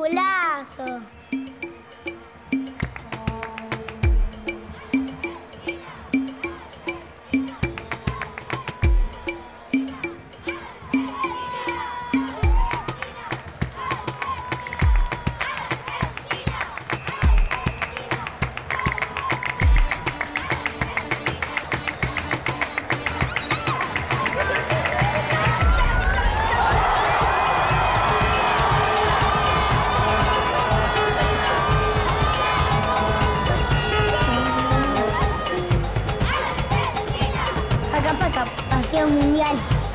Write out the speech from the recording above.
golazo. campeón mundial.